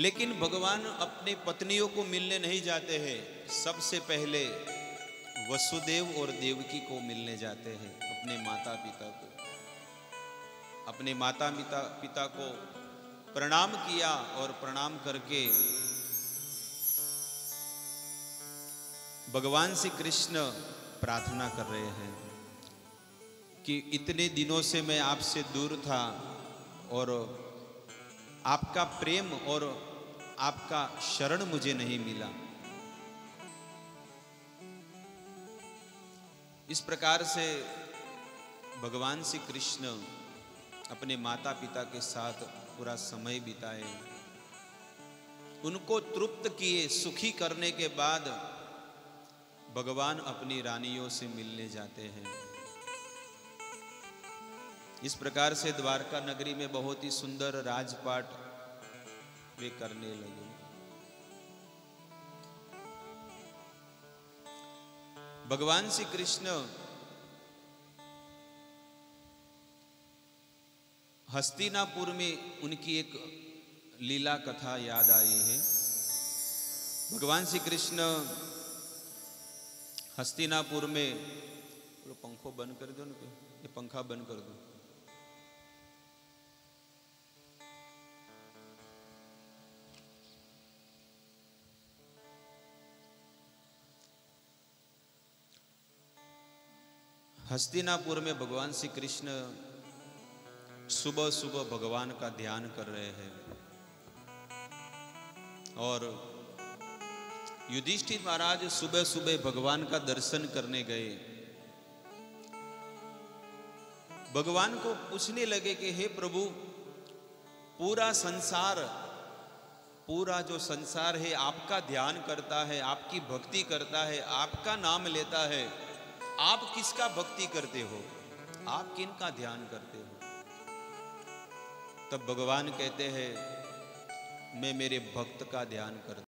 लेकिन भगवान अपने पत्नियों को मिलने नहीं जाते हैं। सबसे पहले वसुदेव और देवकी को मिलने जाते हैं अपने माता पिता को। अपने माता पिता पिता को प्रणाम किया और प्रणाम करके भगवान श्री कृष्ण प्रार्थना कर रहे हैं कि इतने दिनों से मैं आपसे दूर था और आपका प्रेम और आपका शरण मुझे नहीं मिला। इस प्रकार से भगवान श्री कृष्ण अपने माता पिता के साथ पूरा समय बिताए। उनको तृप्त किए सुखी करने के बाद भगवान अपनी रानियों से मिलने जाते हैं। इस प्रकार से द्वारका नगरी में बहुत ही सुंदर राजपाट वे करने लगे। भगवान श्री कृष्ण हस्तिनापुर में उनकी एक लीला कथा याद आई है। भगवान श्री कृष्ण हस्तिनापुर में पंखो बंद कर दो ना ये पंखा बंद कर दो। हस्तिनापुर में भगवान श्री कृष्ण सुबह सुबह भगवान का ध्यान कर रहे हैं। और युधिष्ठिर महाराज सुबह सुबह भगवान का दर्शन करने गए। भगवान को पूछने लगे कि, हे प्रभु, पूरा संसार, पूरा जो संसार है, आपका ध्यान करता है, आपकी भक्ति करता है, आपका नाम लेता है आप किसका भक्ति करते हो? आप किन का ध्यान करते हो? तब भगवान कहते हैं, मैं मेरे भक्त का ध्यान करता